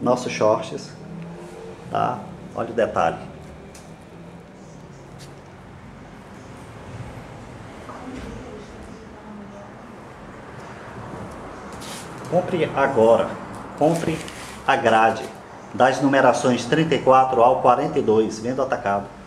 nossos shorts, tá? Olha o detalhe. Compre agora, compre a grade das numerações 34 ao 42, vendo atacado.